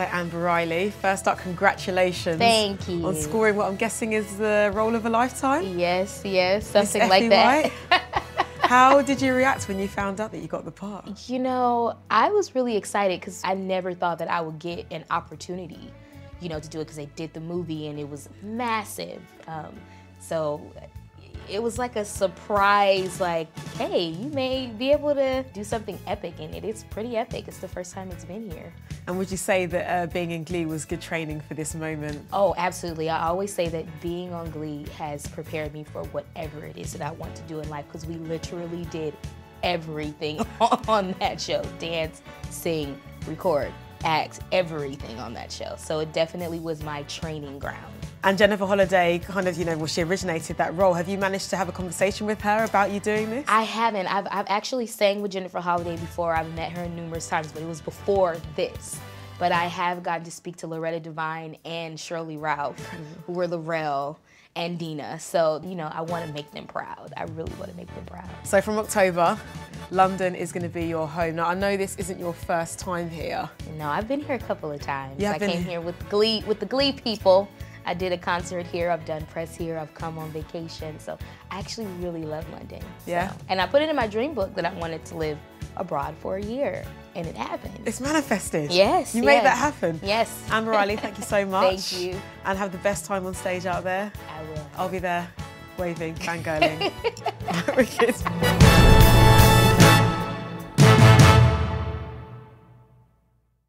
So Amber Riley, first up, congratulations. Thank you. On scoring what I'm guessing is the role of a lifetime. Yes, yes, something like that. How did you react when you found out that you got the part? You know, I was really excited because I never thought that I would get an opportunity, you know, to do it because they did the movie and it was massive. Um, so it was like a surprise, like, hey, you may be able to do something epic in it. It's pretty epic. It's the first time it's been here. And would you say that uh, being in Glee was good training for this moment? Oh, absolutely. I always say that being on Glee has prepared me for whatever it is that I want to do in life because we literally did everything on that show dance, sing, record, act, everything on that show. So it definitely was my training ground. And Jennifer Holliday, kind of, you know, well, she originated that role. Have you managed to have a conversation with her about you doing this? I haven't. I've, I've actually sang with Jennifer Holliday before. I've met her numerous times, but it was before this. But I have gotten to speak to Loretta Devine and Sheryl Lee Ralph, mm-hmm. who were Lorrell and Deena. So, you know, I want to make them proud. I really want to make them proud. So from October, London is going to be your home. Now, I know this isn't your first time here. No, I've been here a couple of times. You I been came here- here with Glee, with the Glee people. I did a concert here. I've done press here. I've come on vacation. So I actually really love London. So- Yeah? And I put it in my dream book that I wanted to live abroad for a year, and it happened. It's manifested. Yes, You made that happen. Yes. Amber Riley, thank you so much. Thank you. And have the best time on stage out there. I will. I'll be there waving, fangirling. Wicked.